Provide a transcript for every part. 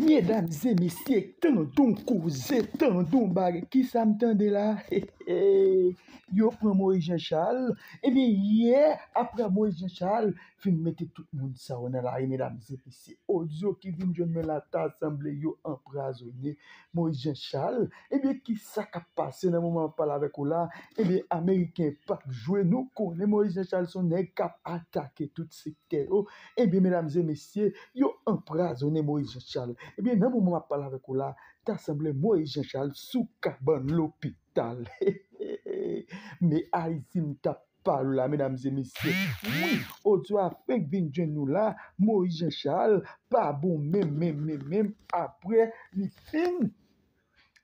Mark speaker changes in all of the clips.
Speaker 1: Mèdam zè mesye, tan don kouze, tan don bagè, ki sa mtande la? He he, yo pran Moïse Jean Charles, e mi ye apra Moïse Jean Charles, fin mette tout moun sa wana la, e mèdam zè mesye, odzo ki vin joun men la ta asemble yo emprazone Moïse Jean Charles, e mi ki sa ka pase nan mouman pala vek ou la, e mi Ameriken pak jwe nou konen Moïse Jean Charles son neg kap atake tout se kero, e mi mèdam zè mesye, yo emprazone Moïse Jean Charles, Ebyen nan moun moun ap pala vek ou la, ta semble Moïse Jean Charles sou kaban l'opital. Me a isi mta palou la, menam zemisye. Oui, o dwa fek vin djen nou la, Moïse Jean Charles, pa bon men men men men apre li fin.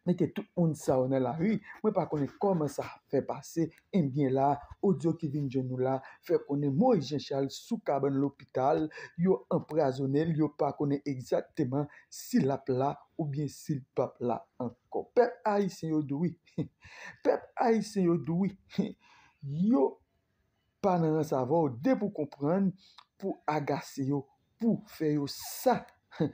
Speaker 1: mette tout on sa ou nan la ri, mwen pa konen koman sa fe pase, e en bien la, odyo ki vin jenou la, fe konen mou jen chal sou kaban l'opital, yo emprazonel, yo pa konen egzakteman si la pla ou bien si pap la anko. Pep a yi sen yo doui, pep a yi sen yo doui, yo pa nan an savo de pou kompran, pou agase yo, pou fe yo sa,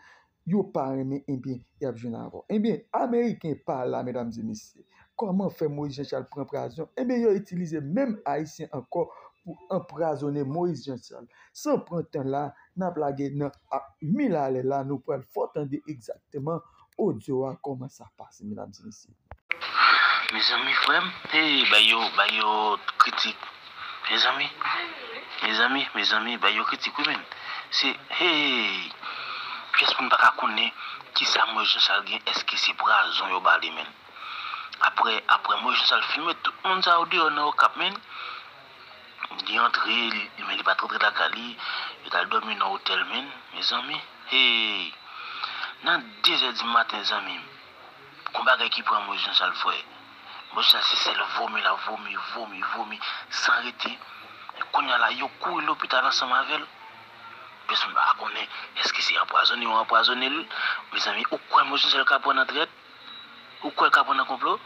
Speaker 1: yo pa reme enbyen yap jwen avon. Enbyen, Ameriken pa la, medam di misi. Koman fe Moïse Jean Charles pren prazon? Enbyen, yo itilize menm Haitien anko pou emprazone Moïse Jean Charles. San prantan la, nan plage nan a mil ale la, nou pren fotande exactement o diwa koman sa pase, medam di misi.
Speaker 2: Me zami fwem, hey, bayo, bayo kritik. Me zami, me zami, me zami, bayo kritik wè men. Se, hey, hey, Piyes pou m baka konen ki sa mwen jen sal gen eske se pou razon yo bali men. Apre, apre mwen jen sal filme, tout moun sa ou de nan nou kap men. Li antre, li men li patre de la kali, yo tal domi nan hotel men. Me zami, hey, nan 10 e di maten zami, kon baka ki pou mwen jen sal fwe. Mwen jen sal se sel vomi la, vomi, vomi, vomi, san rete. Konya la yo kou l'opital ansan mavel. pis mba akone, eske si apwazoni ou apwazoni l, mbe zami, ou kwen mwosin sel kapwa nan tret, ou kwen kapwa nan komplo,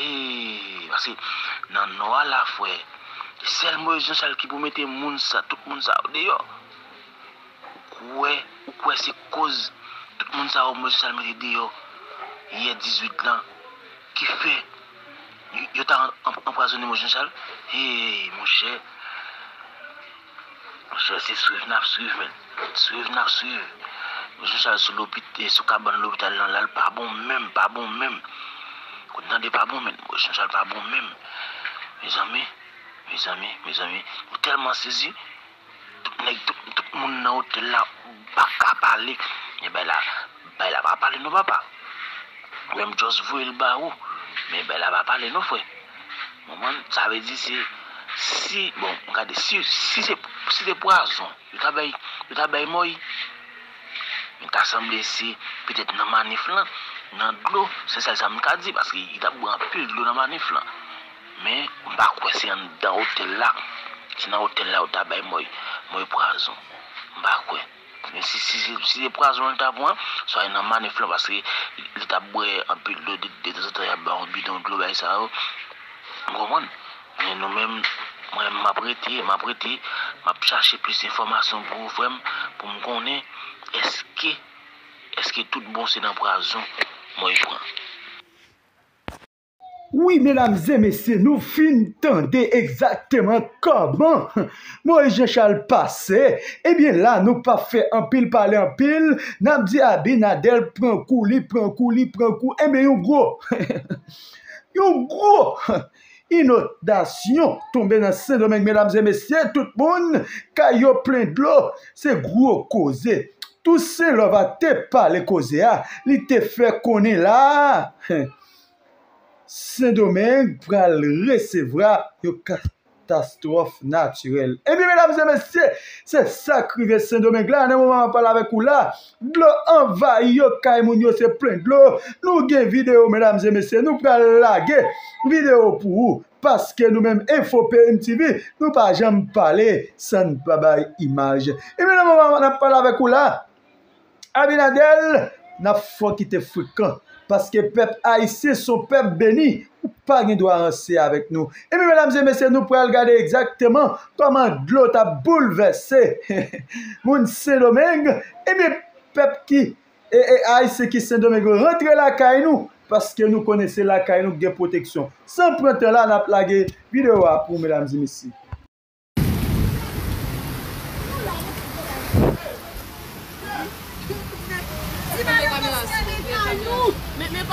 Speaker 2: eee, basi nan noa la fwe, sel mwosin sel ki pou mette moun sa, tout moun sa ou deyo, ou kwen, ou kwen se koz, tout moun sa ou mwosin sel mette deyo, ye 18 lan, ki fe, yo ta apwazoni mwosin sel, eee, mwen chè, Jose suiv nap suiv men. Suiv nap suiv. Jou chal sou l'opite, sou kaban l'opitale lan lal pa bon men, pa bon men. Kout nan de pa bon men, mwen chal pa bon men. Me zami, me zami, me zami. Mwen telman sezi, tout nek, tout moun nan ou la baka pale. E bay la, bay la pa pale nou papa. Mwen mjos vwe l ba ou, men bay la pa pale nou fwe. Mwen mwen, sa ve di se, si, bon, mwen kade, si, si se pou. si de poazon, yo tabay, yo tabay moy. Mwen ta semble se, petet nan manif lan, nan dlo, se sel sa mwen ka di, paske yi tab an pil dlo nan manif lan. Men, mwen pa kwe se an dan hotel la, se nan hotel la yo tabay moy, moy poazon. Mwen pa kwe. Men si, si, si, si de poazon yon tabwan, so yon nan manif lan, paske yi tab an pil dlo, de de zote yon bidon dlo bay sa yo. Mwen komon, men nou menm, Mwen m ap rete, m ap rete, m ap chache plus informasyon pou fwem pou m konen eske, eske tout bon se nan prazon mwen y pran.
Speaker 1: Oui, mesdames et messieurs, nous finissons exactement comment Moïse Jean-Charles passait. Eh bien là, nous pas fait un pile parler en pile. N'a dit ah, à Binadel, prend coup, li prend coup, li prend coup. Eh bien, yon gros. yon gros. inodasyon tombe nan se domen, mesdames et messieurs, tout moun, kayo plen d'lo, se gro koze. Tout se lova te pa le koze a, li te fe konen la. Saint-Domingue pral recevra yo kat katastrofe naturel. E bi, mesdames et messieurs, se sakrive Saint-Domingue. La, nan mouman an avek ou la, dlo anvay yo kay moun yo se plen dlo, nou gen video, mesdames et messieurs, nou pral lage video pou ou, paske nou menm FOPM TV, nou pa jam pale san pa bay imaj. E bi, nan mouman an avek ou la, Abinadel, nan fwa ki te fwekan, paske pep Aïsè son pep beni, pa gen do a anse avèk nou. E mi mèdames et mèsyè, nou pou al gade exactement koman glot a boulevesse moun Saint-Domingue e mi pep ki e, e ay se ki Saint-Domingue rentre la kay nou paske nou konese la kay nou gen proteksyon. San prente la nap lage videwa pou mèdames et
Speaker 3: mèsyè.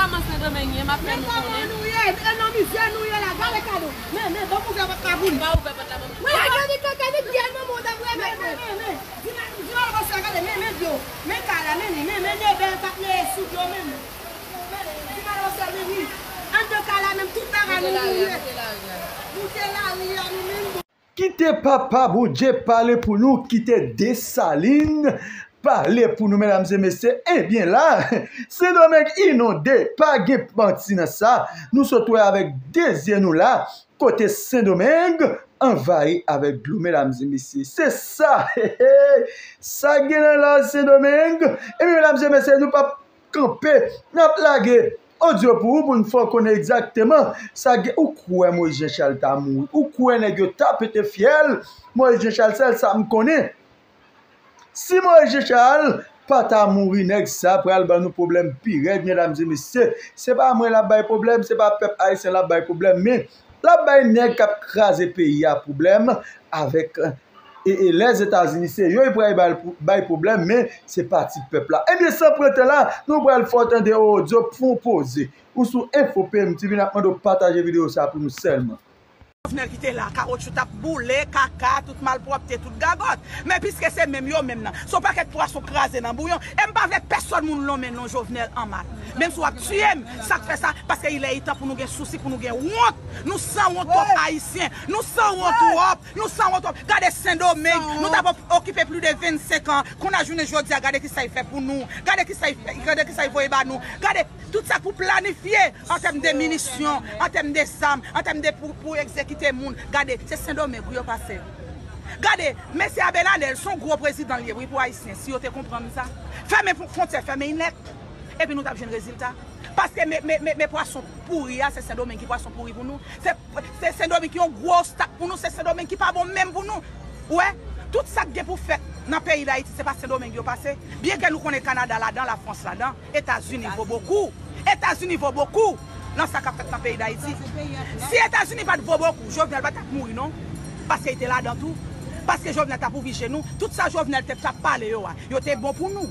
Speaker 3: kaman se remenye, ma pren nou konen.
Speaker 4: Men kaman nou ye, men nan mi zye nou ye la, gale kado. Men, men, don pou ve vat kaboun.
Speaker 3: Ba ou pe vat la moun.
Speaker 4: Men, men, di kaka, di gen moun moun da vwe men. Men, men, men, di man, di man kon se gade, men, men, diyo. Men kala, men, men, men, ne ben, tak ne sou diyo men. Men, di man kon se men, ni. An de kala men, tout para nou ye. Boute la, ni ya, ni men.
Speaker 1: Kite papa bouje pale pou nou, kite desaline. pale pou nou mesdames et messieurs, eh ebyen la, se domen inonde, pa ge panti nan sa, nou sotwe avèk dezyen nou la, kote Saint-Domingue, envahi avèk glou, mesdames et messieurs. Se sa, he he, sa genan la Saint-Domingue, eh ebyen mesdames et messieurs, nou pa kampe, nan plage, odyo pou ou pou nou fò konè exaktèman, sa ge ou kouè Moïse Jean-Charles ta moun, ou kouè negyo ta pète fiel, Moïse Jean-Charles sel sa m konè, Simon Echechal, pata mouri nek sa pral ban nou problem pi red, mèdames dam zemi Se se pa mwen la bay problem, se pa pep Aïsien la bay problem, men la bay nek kap krasi peyi a problem avèk... E, e les Etats-Unis se yo, yo pral bay problem, men se pati pepla. E de se prete la, eh nou pral fote an de audio pou pose. Ou sou info PM TV, nan apman do pataje video sa pou nou selman.
Speaker 5: Jovenel ki te la, karot chou tap boule, kaka, tout malpropte, tout gagot. Men piske se menm yo menm nan. So paket pwa sou krasen nan bouyon. E mpa vek person moun lon men non Jovenel an mat. Menm sou ap tuyem, sak fe sa, paske ilè itan pou nou gen souci, pou nou gen wot. Nou san wot wop haisyen, nou san wot wop, nou san wot wop. Gade sendo meg, nou tap okipe plu de 25 an. Kon a jounen jodi a gade ki sa y fe pou nou. Gade ki sa y voye ba nou. Gade tout sa pou planifiye an tem de minisyon, an tem de sam, an tem de pou, pou ekzek. kite moun. Gade, se sendome gou yo pase. Gade, mese Abelanel, son gro prezident liye pou Haitien, si yo te kompran mi sa. Feme fonte, feme inet. E pi nou tap jen rezultat. Paske me, me, me, me poason pouri ya, se sendomen ki poason pouri pou nou. Se, se sendomen ki yon gros tak pou nou, se sendomen ki pa bon men pou nou. Ouè, tout sa gen pou fèt nan peyi da iti, se pa sendomen ki yo pase. Bien gen nou konen Kanada la dan, la Frans la dan, Etats-Unis vò boku. Etats-Unis vò boku. nan sa kap fèt nan peyi da iti. Si Etats-Unis pat bo boku, Jovenel bat ap mouri non, paske ite la dan tou, paske Jovenel tap ouvi chen nou, tout sa Jovenel te tap pale yo a, yo te bon pou nou.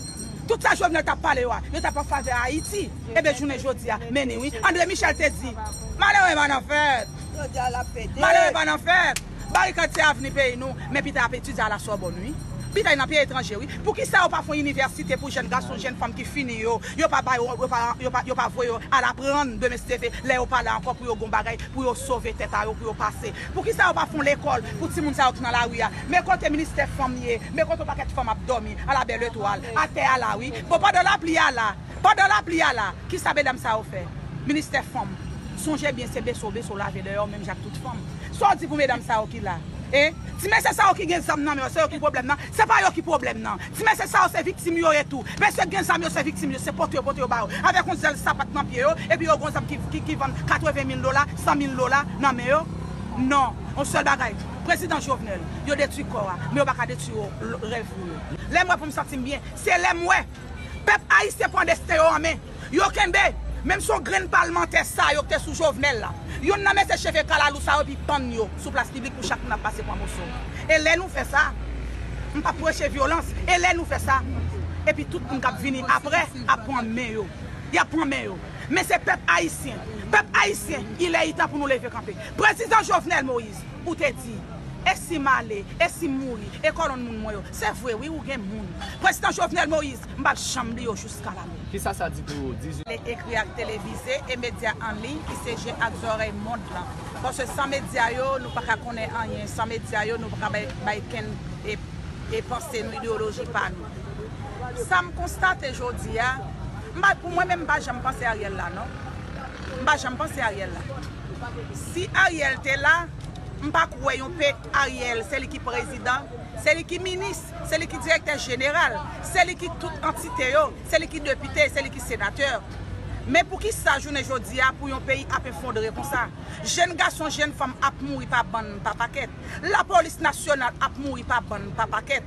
Speaker 5: Tout sa Jovenel tap pale yo ah. bon a, ah. yo tap pa fave a iti, ebe eh jounen jodi ah. a, meni oui. Andre Michel te di, male wè ban an fèt, male wè ban an fèt, barikati avni peyi nou, men pi tap etu di ala so bon oui. bitay nan piye etranje, oui. Pou ki sa yo pa fon universite pou jen gason, jen fam ki fini yo, yo pa bay, yo pa, voyo al apren de mestefe, le yo pale anko pou yo goun bagay, pou yo sove teta yo, pou yo pase. Pou ki sa yo pa fon l'ekol, pou ti moun sa yo ki nan la ouya. Me kontè minister fam ye, me kontè paket fam abdomi, ala bel etoal, ate ala, oui. Bon, po pa de la pli ala, pa de la pli ala, ki sa bedam sa yo fe? Minister fam, sonje bien se beso beso lave de yo, menm jak tout fam. So di pou me sa yo ki la? Eh? Ti men se sa yo ki gen zam nan men yo, se yo ki problem nan, se pa yo ki problem nan. Ti men se sa yo se viktim yo etou, men se gen zam yo se viktim yo, se pote yo, pote yo ba yo. Ave kon zel sapat nan pie yo, epi yo kon zam ki, ki, ki van 80.000 lola, 100.000 lola nan men yo. Non, on sol bagay. Prezident Jovenel, yo detu kora, men yo baka detu yo rev yo. Lem mwen pou m satim bien, se lem mwen. Pep a yi se pon de steyo an men, yo kenbe, menm son gren parlemente sa yo kte sou Jovenel la. Yon nan men se chefe kalalou sa ou pi ton yo sou plas publik pou chak nou nan pase kwa moso. E lè nou fè sa, m pa preche violans, e lè nou fè sa. E pi tout m kap vini apre, apon men yo. Ya pon men yo. Men se pep haisyen, pep haisyen, ilè itan pou nou leve kampe. Prezident Jovenel Moïse, ou te di, E si male, e si mouri, e koron moun mwen yo. Se vwe, wè ou gen moun. President Jovenel Moïse, mbap chambli yo jouska la moun.
Speaker 6: Ki sa sa di pou dizi?
Speaker 5: Le ekri ak televize e media anlin ki seje ak zorey moun lan. Pwase san media yo, nou pa ka konen anyen. San media yo, nou pa ka bay, ken e, e pense nou ideoloji pa nou. Sa m konstate jodi ya, mba pou mwen men mba jan pense a riel la, non? Mba jan pense a riel la. Si a riel te la, Mpa kouwe yon pe Ariel, se li ki prezident, se li ki minis, se li ki direkter general, se li ki tout entite yo, se li ki depite, se li ki senateur. Men pou ki sa jounen jodi a ah, pou yon peyi ap efondre kon sa? Jen gason, jen fam ap mouri pa ban pa paket. La polis nasyonal ap mouri pa ban pa paket.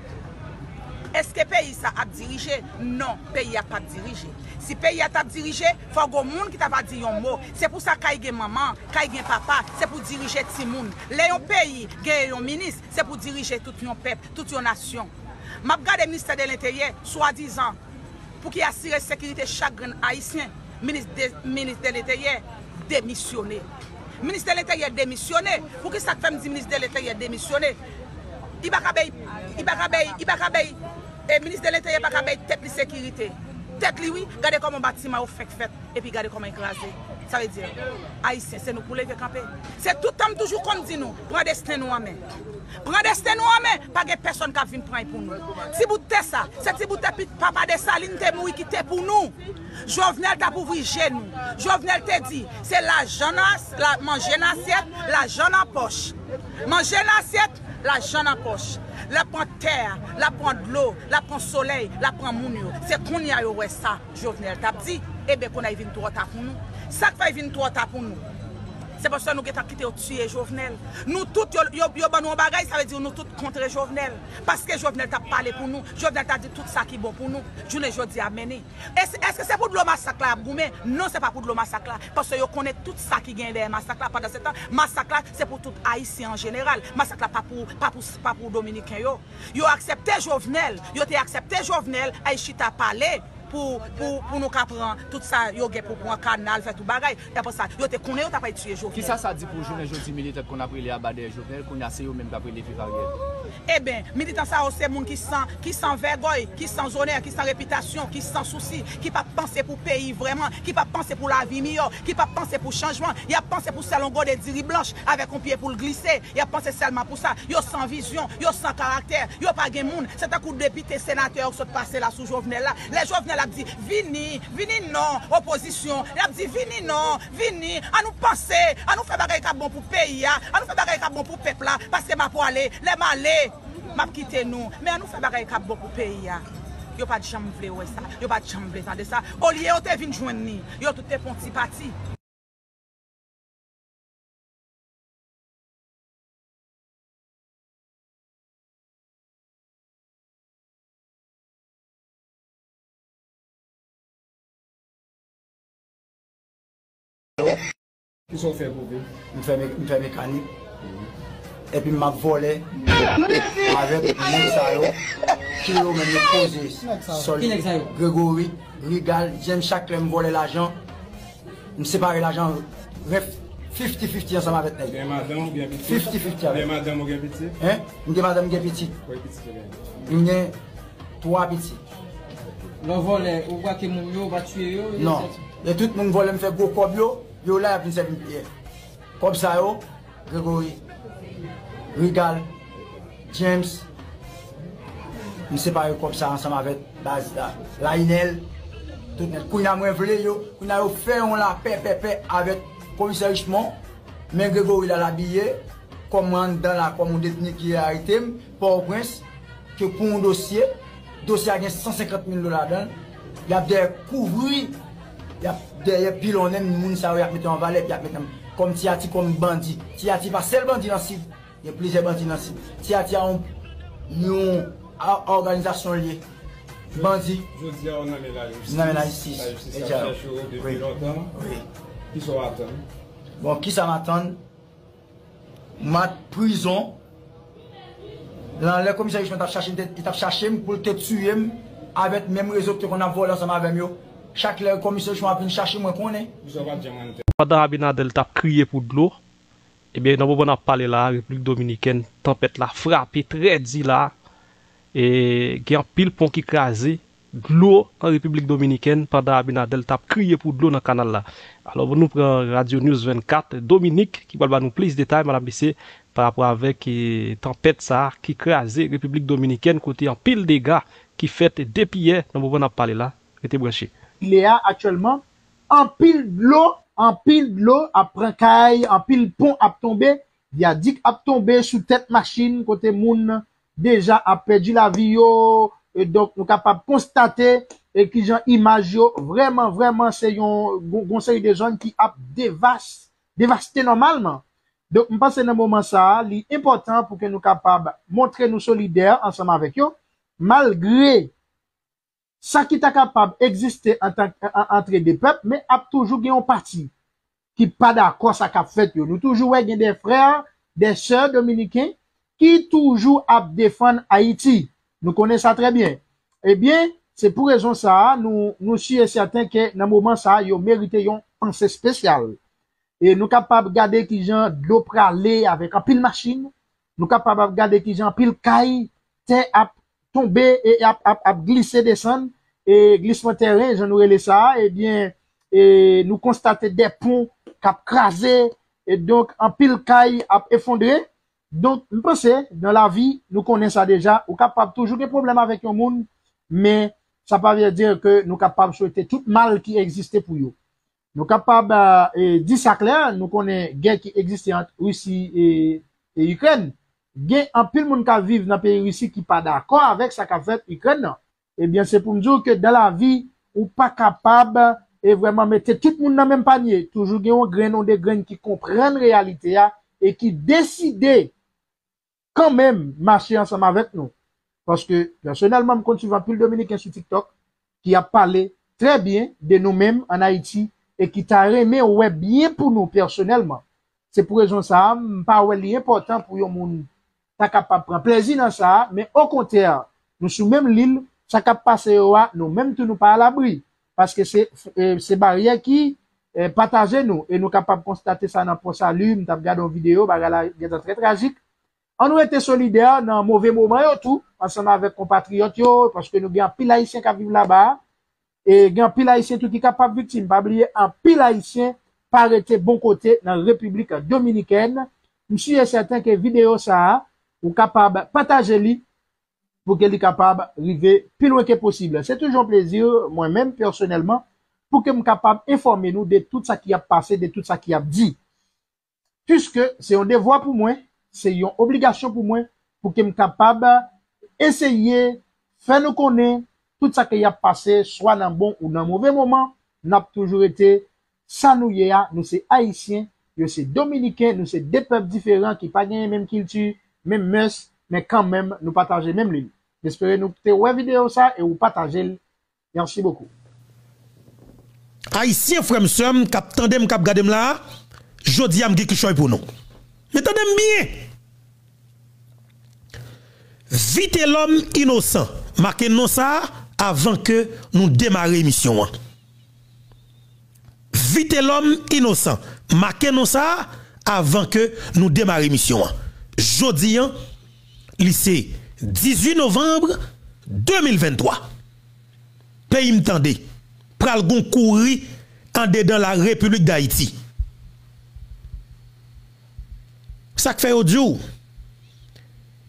Speaker 5: Eske peyi sa ap dirije? Non, peyi ap ap dirije. Si peyi ap ap dirije, fwa go moun ki ta va di yon mo. Se pou sa kay gen maman, kay gen papa, se pou dirije ti moun. Le yon peyi gen yon minis, se pou dirije tout yon pep, tout yon nasyon. Map gade minister de l'interye, swa dizan, pou ki asire sekirite chagren haisyen, minister de l'interye demisyone. Minister de l'interye demisyone, pou ki sak fem di minister de l'interye demisyone, i baka bey, i baka bey, i baka bey, E minis de l'inteye baka bay tet li sekirite. Tet li wii, gade koman batima ou fek fet, epi gade koman ekraze. Sa ve dire, Haitien, se nou pou leve kampe. Se toutam toujou kon di nou, pran desten nou anmen. Pran desten nou anmen, pa ge person kap vin pran pou nou. Ti boute sa, se ti boute pi papa de salin te mou te pou nou. Jovenel ta pou vije nou. Jovenel te di, se la janas, la manje nan la janan poch. Manje nan set, la janan poch. La pran ter, la pran dlo, la pran soley, la pran moun yo. Se kon ya yo we sa, Jovenel tap di. Eh ebe kon ay vin tou ota pou nou. Sak fay vin tou ota pou nou. Se pa sa nou getan kite yo tuye Jovenel. Nou tout yo, yo, yo ban nou bagay, sa ve di nou tout kontre Jovenel. Paske Jovenel ta pale pou nou. Jovenel ta di tout bon sa ki bon pou nou. Jounen jodi amene. mene. Es, eske se pou dlo masak la ap goumen? Non se pa pou dlo masak la. Paske yo konen tout sa ki gen de masakla padan se tan. Masakla se pou tout Haiti en general. Masakla pa pou, pa pou, pou Dominiken yo. Yo aksepte Jovenel. Yo te aksepte Jovenel. Aichi ta pale. pou, pou, pou nou ka pran tout sa yo gen pou pran kanal, fè tout bagay. Dapò sa, yo te kone yo ta pay tue Jovenel.
Speaker 6: Ki sa sa di pou jounen jodi militant kon apre li abade Jovenel, kon yase yo menm kapre li Fivariel?
Speaker 5: E ben, militant oh, sa yo se moun ki san, ki san vergoy, ki san zoner, ki san repitasyon, ki san souci, ki pa panse pou peyi vreman, ki pa panse pou la vi miyo, ki pa panse pou chanjman, ya panse pou salon go de diri blanche, avek kon piye pou l glise, ya panse selman pou sa, yo san vizyon, yo san karakter, yo pa gen moun, se ta kou depite senatè ou sot pase la sou Jovenel la. Le Jovenel la la di vini, vini non, oposisyon, la di vini non, vini, an nou panse, an nou fe bagay ka bon pou peyi ya, an nou fe bagay ka bon pou pepla, paske ma pou ale, le ma ale, map kite nou, men an nou fe bagay ka bon pou peyi ya. Yo pa di chanm vle wè sa, yo pa di chanm vle tande sa, o liye yo te vin jwen ni, yo tout te pon ti pati.
Speaker 6: Ki son fè koube?
Speaker 7: M fè mekanik. Epi m ap vole. Avèk moun sa yo. Ki yo men me pose. Sol Gregory Rigal Jem chak lè m vole l'ajan. M separe l'ajan. Ref 50-50 ansam avèk
Speaker 6: neg
Speaker 7: 50-50 avèk.
Speaker 6: M gen
Speaker 7: madame gen piti
Speaker 6: M gen.
Speaker 7: 3 piti
Speaker 8: Lò vole ou wak e moun yo Ou wak tue yo
Speaker 7: Non. E tout moun volem fe go kob yo, yo la ap nse vin piye. Kob sa yo, Gregory, Regal, James, mse separe kob sa ansam avet, La inel, tout net. Kou na mwen vle yo, kou na yo fe yon la pe pe pe avet komisè richman, men Gregory la la biye, komman dan la komon deteni ki a item, por prins, ke pou yon dosye, dosye a gen 150 000 dola dan, yap de kouvri, Deye pilon nem moun sa wè ap mette an valet, yap mette an kom ti ati kom bandi. Ti ati pa sel bandi nan sit, yon plize bandi nan sit. Ti ati an yon organizasyon liye. Bandi.
Speaker 6: Jodi a ou nan men la justis.
Speaker 7: Nan men la justis.
Speaker 6: La justis a chèche ou depi lontan.
Speaker 7: Oui.
Speaker 6: Ki sou atan?
Speaker 7: Bon, ki sa matan? Mat prison. Lan le komisari jman tap chache tap chache m pou te tuyem avet mèm rezok te kon ap volan sa ma avèm yo. Chak lè komisyon chman apin chache mwen konen.
Speaker 9: Padan Abinadel tap kriye pou dlo, ebyen eh nan pou bon ap pale la, Republik Dominiken, tempet la frape, tredi la, e gen pil pon ki krasi, dlo an Republik Dominiken, padan Abinadel tap kriye pou dlo nan kanal la. Alors nou pren Radio News 24, Dominik, ki bal ba nou plis detay, man ap bese, par rapport avèk eh, tempet sa, ki krasi Republik Dominiken, kote an pil dega, ki fet depiye, nan pou bon ap pale la, ete
Speaker 10: breche. Y a actuellement en pile de l'eau, en pile de l'eau après caille, en pile pont à tomber, il y a dit à tomber sous tête machine côté moun déjà a perdu la vie yo, et donc nous capable de constater et qui gens image vraiment vraiment c'est un conseil des zones qui a dévasté dévasté normalement. Donc, je pense que dans moment ça, c'est important pour que nous capables montrer nous solidaires ensemble avec eux malgré sa ki ta kapab egziste antre de pep, me ap toujou gen yon parti, ki pa da kwa sa kap fet yo. Nou toujou wè gen de frèr, de sèr dominiken, ki toujou ap defan Haiti. Nou konè sa trè bien. Ebyen, se pou rezon sa, nou, nou si e certain ke nan mouman sa, yo merite yon panse spesyal. E nou kapab gade ki jan dlo pralè avèk an pil machin, nou kapab gade ki jan pil kay, te ap tombe e ap, ap, ap glisse desan, e glisman teren, jan nou rele sa, e bien, eh, e nou konstate de pon kap krasè, e donk an pil kay ap effondre, donk mpensè, nan la vi, nou konen sa deja, ou kapap toujou de problem avèk yon moun, men sa pa vè dir ke nou kapap souwete tout mal ki egziste pou yo. Nou kapab e, eh, di sa kler, nou konen gen ki egziste ant Rusi e, e Ukren, gen anpil moun ka vive nan peyi Rusi ki pa d'akor avèk sa ka fèt Ukren nan. Eh Ebyen, se pou mdjou ke da la vi ou pa kapab e vwèman mette tout moun nan men panye. Toujou gen yon grenon de gren ki kompren realite ya e ki deside kan men mache ansam avèk nou. Paske, personelman, m konti van pil Dominiken sou TikTok ki a pale tre bien de nou men an Haiti e ki ta reme wè e bien pou nou personelman. Se pou rezon sa, m pa wè e li important pou yon moun ta kapap pran plezi nan sa, men o konter, nou sou menm l'il, sa kap pase yo a, nou menm tou nou pa alabri, paske se, e, se barye ki eh, pataje nou, e nou kapap konstate sa nan prosalume, tap gade yon video, baga la gade tre tragik, an nou ete solidea nan mouve mouman yo tou, ansanman avek kompatriot yo, paske nou gen pil haisyen kap vive la ba, e gen pil haisyen tou ki kapap vitim, pa bliye an pil haisyen parete bon kote nan Republika Dominiken, msi e certain ke video sa a, ou kapab pataje li pou ke li kapab rive pi lwen ke posible. Se toujon plezir, mwen men personelman, pou ke m kapab informe nou de tout sa ki ap pase, de tout sa ki ap di. Puske se yon devwa pou mwen, se yon obligasyon pou mwen, pou ke m kapab esye, fè nou konen, tout sa ki ap pase, swa nan bon ou nan mouve mouman, nap toujou ete sa nou ye a, nou se Haitien, nou se Dominikien, nou se de pep diferent ki pa genye menm kiltu, même mœurs, mais quand même, nous partageons même l'île. J'espère nous te ouais vidéo ça et vous partagez. Merci beaucoup.
Speaker 11: Haïtien frère m'sem kap tandem kap gadem là, jodi pour nous. Mais tandem bien. Vite l'homme innocent. Marquez non ça avant que nous démarrer l'émission. Vite l'homme innocent. Marquez non ça avant que nous démarrer l'émission. jodi an, lycée 18 novembre 2023. Pays m'tende, pral gon kouri en dedans la République d'Haïti. Ça fait audio.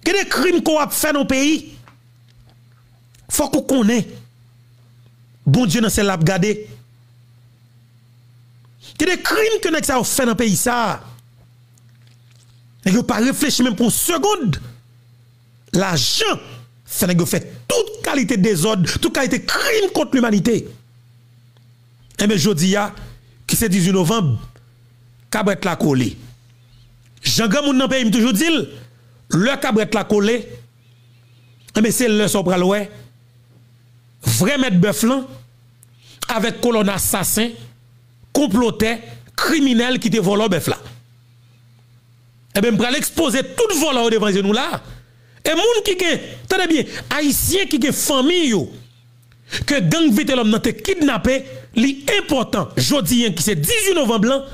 Speaker 11: Quel crime qu'on a fait dans pays? Faut qu'on connaisse. Bon Dieu, dans celle-là, regardez. Quel crime que nous avons fait dans le pays ça? Que pas réfléchir même pour une seconde. L'argent fait que fait toute qualité désordre, toute qualité crime contre l'humanité. Et bien, jodi qui c'est 18 novembre, cabret la collé. Jean Gamoun nan pays, toujours dit, le cabret la collé, bien c'est le sopral ouais, vrai maître bœuf lan, avec colonne assassin, comploté, criminel qui te volé bœuf là. Et bien, pour exposer tout volant devant nous là. Et moun qui gen, tenez bien, haïtien qui gen famille que gang vite l'homme nan te kidnappé, li important, jodi qui c'est 18 novembre blanc,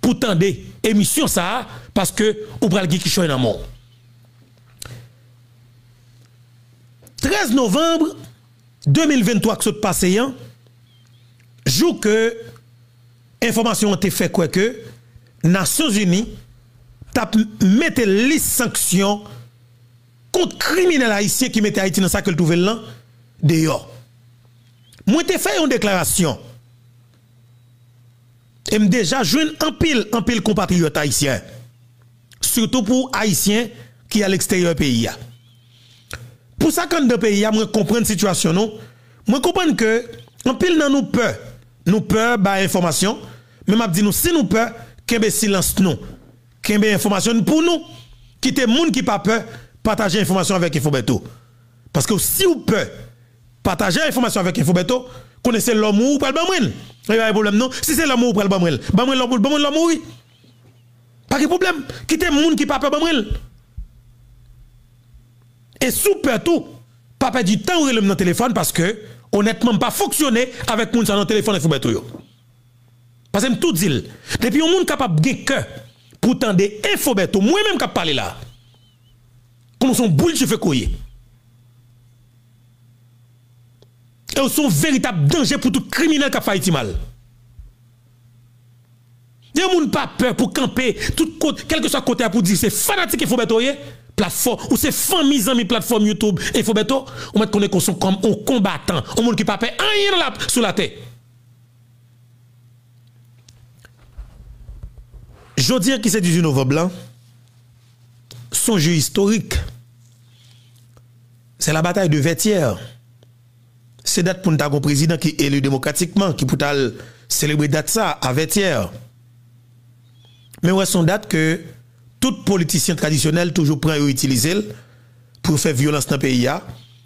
Speaker 11: pour tendre émission ça, parce que ou pral ki choy nan mort. 13 novembre 2023 que ce passé hein, jour que information ont été fait quoi que Nations Unies tap mette les sanctions contre criminels haïtiens qui mettaient Haïti dans ça que le trouvaient là dehors. Moi t'ai fait une déclaration. Et déjà jeune en pile en pile compatriotes haïtiens. Surtout pour haïtiens qui à l'extérieur pays Pour ça quand dans pays moi comprendre situation non. Moi comprendre que en pile dans nous peur, nous peur bah information, mais m'a dit nous si nous peur, qu'est silence non. Nous. Kembe information pour nous. Quitter monde qui pas peur, partager information avec Infobeto. Parce que si vous pouvez partager l'information avec Infobeto, connaissez l'homme ou pas le. Il n'y a de problème, non? Si c'est l'homme ou pas le bamouin, bamouin l'homme ou l'homme, oui? Pas de problème. Quittez le monde qui pas peur bamouin. Et sous peur tout, pas perdre du temps ou dans le téléphone parce que, honnêtement, pas fonctionner avec moun dans le téléphone Infobeto. Parce que tout dit, depuis un monde capable de cœur pour tendre Infobeto, moi-même qui parler là, comme son boule je fais couiller. Et sont véritable danger pour tout criminel qui a fait mal. A moun pas peur pour camper, tout côté, quel que soit côté pour dire c'est fanatique faut betoyer plateforme ou c'est famille amis plateforme YouTube faut beto on met connaît qu'on sont comme un combattant, on monde qui pas peur rien dans la sous la tête. Jodi qui c'est 18 novembre son jeu historique. C'est la bataille de Vétière. C'est date pour un président qui est élu démocratiquement, qui peut célébrer date ça à Vétière. Mais ouais, son date que tout politicien traditionnel toujours prend et utiliser pour faire violence dans le pays,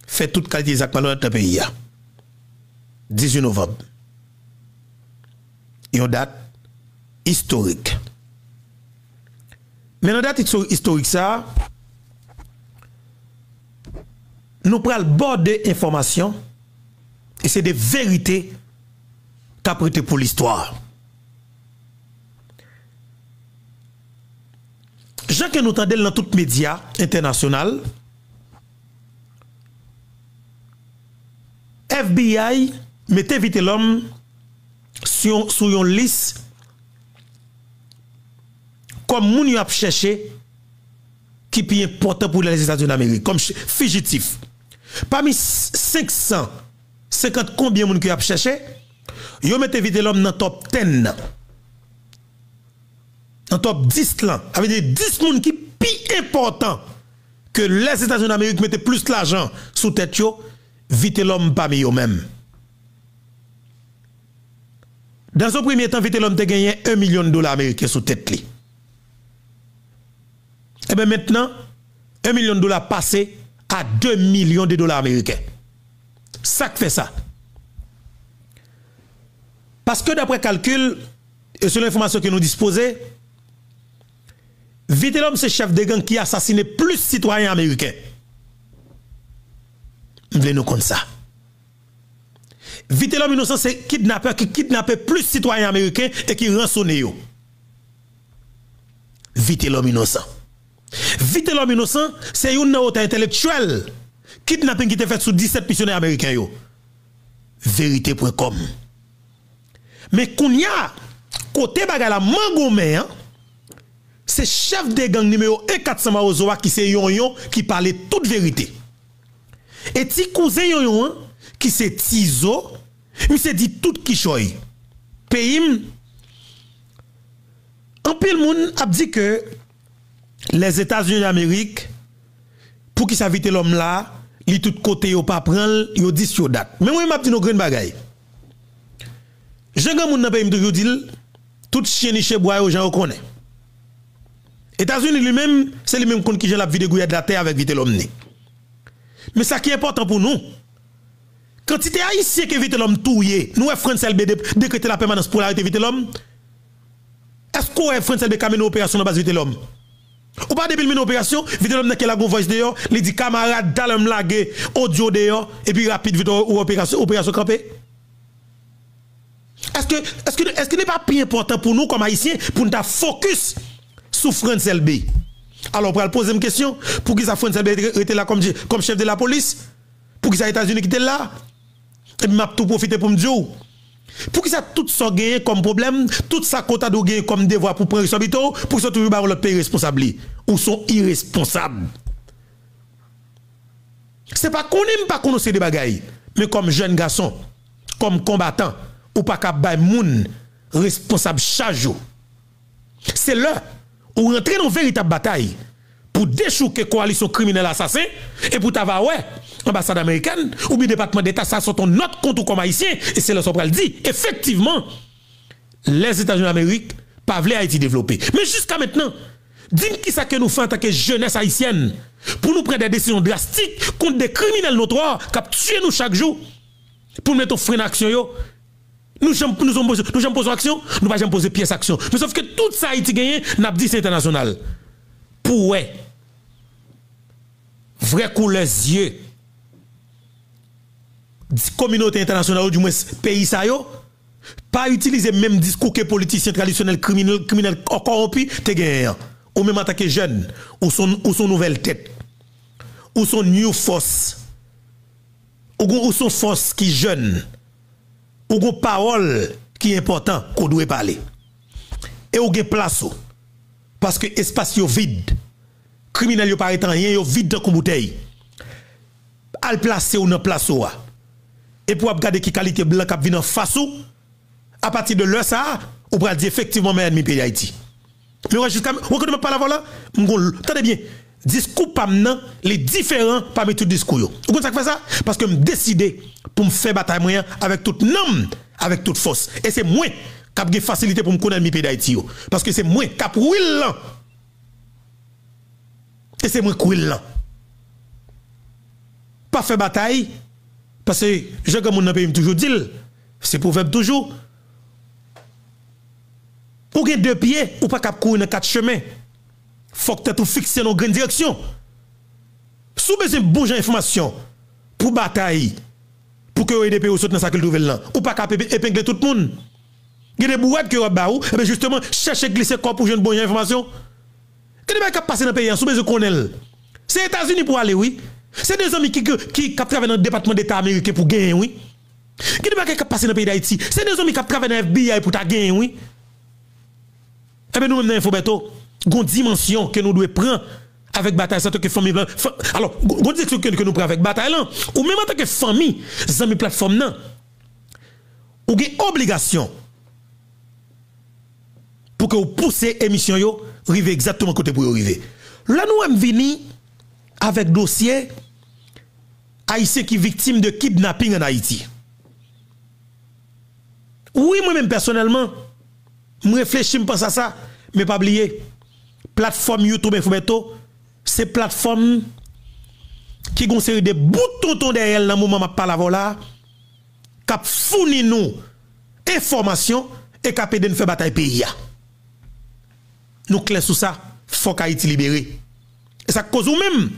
Speaker 11: fait toute qualité des actes dans le pays. 18 novembre. Une date historique. Men nan dat historik sa, nou pral borde de informasyon e se de verite kaprete pou l'histoire. Jan ke nou tendel nan tout media internasyonal, FBI mette vite l'om sou yon lis comme moun y a cherché qui est important pour les États-Unis d'Amérique, comme fugitif. Parmi 550 combien moun qui a cherché, yo mette vite l'homme dans top 10. Dans top 10 là, avec des 10 moun qui plus important que les États-Unis d'Amérique mettent plus l'argent sous tête yo, vite l'homme parmi eux même. Dans son premier temps, vite l'homme te gagné 1 million de dollars américains sous tête. Et bien maintenant, 1 million de dollars passé à 2 millions de dollars américains. Ça qui fait ça. Parce que d'après calcul, et sur l'information que nous disposons, Vitelom c'est chef de gang qui a assassiné plus de citoyens américains. Nous voulons nous comme ça. Vitelom innocent c'est kidnappeur qui kidnappait plus de citoyens américains et qui rançonne yo. Vitelom innocent. Vite l'homme innocent, c'est une note intellectuelle. Kidnapping qui était fait sous 17 missionnaires américains. Vérité.com. Mais qu'on y a, côté bagala Mangomé, hein, c'est chef de gang numéro 1 400 Maozoa qui c'est yon yon qui parlait toute vérité. Et ti cousin yon yon, hein, qui c'est Tizo, il s'est dit tout qui choy. Pays, en pile moun a dit que les États-Unis d'Amérique, pour qu'ils s'invitent l'homme là, li tout côté yo pas prendre, yo dit sur date. Mais moi m'a dit nos grain bagay. Je grand moun nan pays m'tou dit tout chien ni chez bois yo gens connaît. États-Unis lui-même, c'est lui-même qui j'ai la vie de de la terre avec vite l'homme Mais ça qui est important pour nous, quantité haïtien que vite l'homme touye, nous France LB décréter la permanence pour arrêter vite l'homme. Est-ce qu'on France LB camé une opération dans base vite l'homme? Ou pas depuis une opération, vite l'homme qui la voice dehors, il dit camarade dalem lagué, audio dehors, et puis rapide vite ou opération, opération campée. Est-ce que, est-ce que, est-ce que n'est pas plus important pour nous comme haïtiens pour nous focus sur France LB? Alors, pour poser une question, pour qui ça France LB était là comme, comme chef de la police? Pour qui ça États-Unis qui était là? Et puis m'a tout profiter pour me dire. Pour que ça tout ça gagne comme problème, tout ça quota de gagne comme devoir pour prendre responsabilité, pour ça toujours le pays responsable ou sont irresponsables. C'est pas qu'on aime pas qu'on des bagailles, mais comme jeune garçon, comme combattant, ou pas qu'à bay moun responsable jour. C'est là où rentrer dans une véritable bataille pour déchouquer coalition criminelle assassin et pour t'avoir ouais ambassade américaine ou bien département d'État, ça sont ton notre compte comme haïtien. Et c'est là que dit, effectivement, les États-Unis d'Amérique pas voulu Haïti développer. Mais jusqu'à maintenant, Dis-moi qui ça que nous faisons en tant que jeunesse haïtienne pour nous prendre des décisions drastiques contre des criminels notoires qui tuent nous chaque jour pour mettre au frein d'action. yo. Nous sommes nous jamais posé action, nous pas poser pièce action. Mais sauf que tout ça Haïti gagné, n'a dit c'est international. Pour ouais. Vrai coup les yeux. Communauté internationale ou du moins pays ça yo pas utiliser même discours que politiciens traditionnels criminels criminels corrompus te ou même attaquer jeune ou son ou son nouvelle tête. Ou son new force. Ou, son force qui jeune. Ou une parole qui est important qu'on doit parler. Et ou gen place parce que espace yo vide criminel yo paraît rien yo vide dans bouteille. Al placer ou dans place ou et pour regarder qui qualité blanc qui vient en face ou à partir de là ça ou pral dire effectivement mais ennemi pays d'Haïti mais jusqu'à on ne pas la voilà attendez bien. Discours pas maintenant les différents parmi tout discours vous comprenez ça fait ça? Parce que me décider pour me faire bataille moyen avec toute nom avec toute force. Et c'est moi qui a facilité pour me connaître mi pays d'Haïti parce que c'est moi qui a et c'est moi qui là. Pas faire bataille parce que je comme mon pays toujours dit c'est pour faire toujours. Ou gen deux pieds ou pas cap courir dans quatre chemins. Faut que tu fixé dans grande direction. Sous besoin bon genre information pour bataille pour que les pays sortent dans sa nouvelle là. Ou pas cap épingler tout le monde. Il y a des que vous ba ou et justement chercher glisser corps pour une bonne information que des cap passer dans le pays sous besoin connaît c'est États-Unis pour aller oui. C'est des amis qui qui qui travaillent dans le département d'état américain pour gagner oui. Qui des cap passer dans le pays d'Haïti c'est des amis qui travaillent dans le FBI pour gagner oui. Eh bien, nous-mêmes, dans Infobeto, une dimension que nous devons prendre avec bataille, c'est que famille. Alors, une direction que nous prenons avec bataille, ou même en tant que famille, amis plateforme, non, ou une obligation pour que vous poussez l'émission, yo, rive exactement côté pour arriver. Là, nous sommes venus avec dossier haïtien qui est victime de kidnapping en Haïti. Oui, moi-même personnellement, je réfléchis, je pense à ça, mais pas oublier. Plateforme YouTube Infobeto, c'est plateforme qui ont une série de boutons derrière dans le moment où je parle là, qui fournit nous information et qui nous faire bataille pays. Nous clair sur ça, faut qu'Haïti libéré. Et ça cause ou même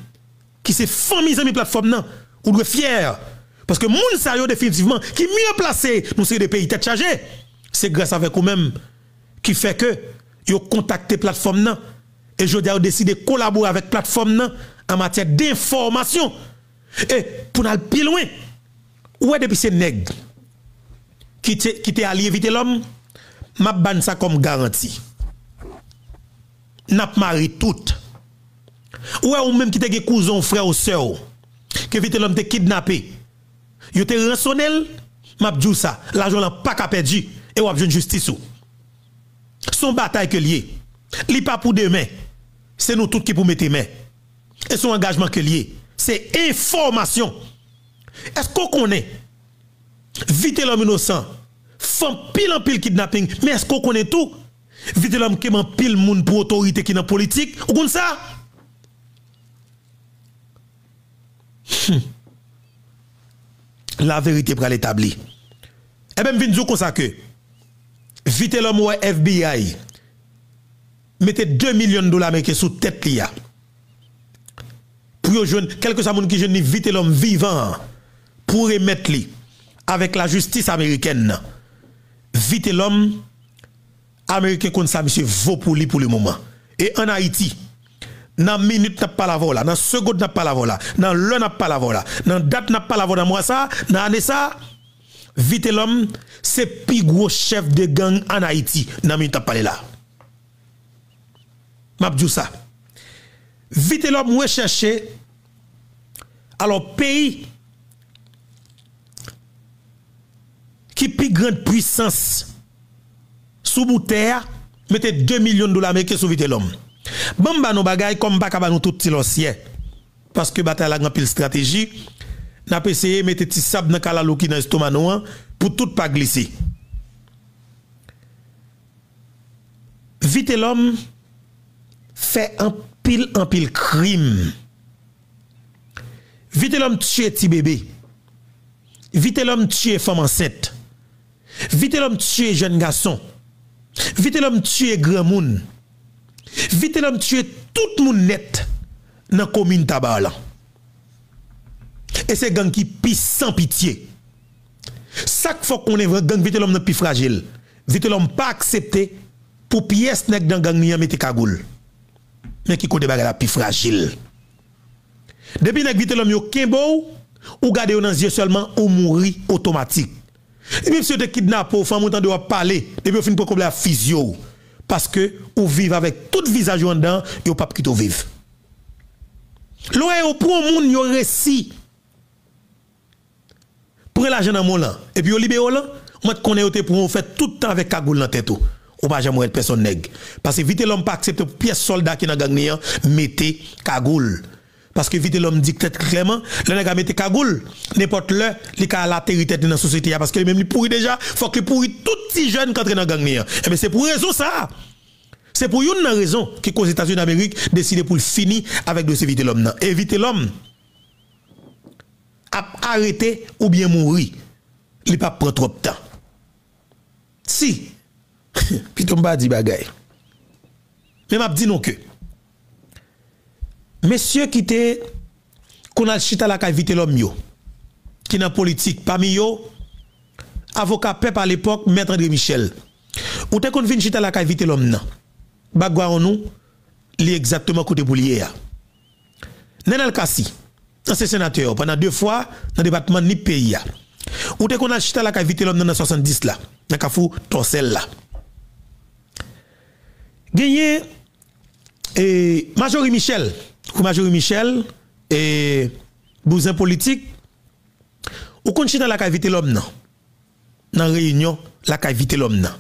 Speaker 11: qui c'est famille amis plateforme non, ou doit fier parce que moun sa yo définitivement qui mieux placé nous c'est des pays tête chargée. C'est grâce avec vous même qui fait que yo contacté plateforme et je a décidé de collaborer avec plateforme en matière d'information et pour aller plus loin ouais depuis ces nègres qui te qui te allié éviter l'homme m'a ban ça comme garantie n'a mari tout ouais ou même qui te cousin frère ou sœur que vite l'homme te kidnappé yo te rançonnel m'a dit ça l'argent n'a pas qu'à perdu et ou a justice ou son bataille que lié. Li pas pour demain. C'est nous tous qui pour mettre main. Et son engagement que lié. C'est information. Est-ce qu'on connaît? Vite l'homme innocent, femme pile en pile kidnapping, mais est-ce qu'on connaît tout? Vite l'homme qui man pile moun pour autorité qui dans politique, ou connaît ça? Hmm. La vérité pour l'établir. Eh bien, je comme ça que vite l'homme ou FBI mettez 2 millions de dollars américains sous tête liya pour jeune quelque qui jeune vite l'homme vivant pour remettre avec la justice américaine vite l'homme américain comme ça monsieur vaut pour lui pour le moment. Et en Haïti dans minute n'a pas la vola dans seconde n'a pas la vola dans l'heure n'a pas la vola dans date n'a pas la vola moi ça dans année ça vite l'homme c'est plus gros chef de gang en Haïti dans minute parlé là. M'a ça. Vite l'homme recherché. Alors pays qui plus grande puissance sous bout terre mettez 2 millions de dollars américains sur vite l'homme bon bah nos bagaille comme pas nous tout silencieux parce que bataille a grand pile stratégie n'a essayé mettre petit sable dans kalalou qui dans estomac pour tout pas glisser vite l'homme fait un pile en pile crime. Vite l'homme tuer petit bébé. Vite l'homme tuer femme enceinte. Vite l'homme tuer jeune garçon. Vite l'homme tuer grand monde. Vite l'homme tuer tout monde net dans la commune Tabala. Et c'est gang qui pisse sans pitié. Ça faut qu'on est gang vite l'homme plus fragile. Vite l'homme pas accepté pour pièce nèg dans gang ni mettre cagoule. Mais qui côté bagarre la plus fragile. Depuis nèg vite l'homme yo kembo ou gardez dans yeux seulement ou mourir automatique. Et même si vous êtes kidnappé, vous femme de parler, depuis vous fin pour la physio. Parce que vous vivez avec tout visage en dedans, vous pas quitter vivre. L'oué au pour monde yo récit. Pour l'argent dans mon là et puis au libéro là, moi connais pour vous faire tout le temps avec cagoule dans tête ou pas jamais être personne nèg parce que vite l'homme pas accepter pièce soldat qui dans gang mettez cagoule parce que vite l'homme dit clairement le nèg a mettre cagoule n'importe le li ka la tête dans la société parce que même il pourri déjà faut que pourri tout petit jeune qui entre dans gang et mais c'est pour raison ça c'est pour une raison que les États-Unis d'Amérique décident pour finir avec de éviter l'homme. Éviter l'homme arrêter ou bien mourir. Il pas prendre trop de temps. Si, puis va dire bagay. Mais m'a dit non que. Messieurs qui étaient qu'on a chita la éviter l'homme yo. Qui dans politique parmi yo avocat peuple à l'époque maître André Michel. Ou te qu'on vient chita la éviter l'homme non bagwa on li exactement côté pour lier Nenel Kassi ancien sénateur pendant deux fois dans le département ni pays ou te qu'on a chita la cavité l'homme dans 70 là. Dans kafou torsel là. Gagné et Majorie Michel ou Majorie Michel et bousin politique ou chita la cavité l'homme non dans réunion la cavité l'homme non